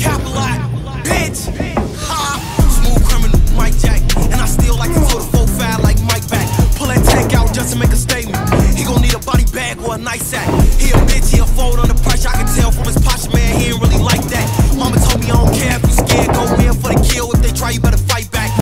a lot, bitch. Ha. Smooth criminal, Mike Jack. And I still like to throw the 4 5 like Mike back. Pull that tank out just to make a statement. He gon' need a body bag or a nice sack. He a